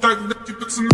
Так, да, типа, цена,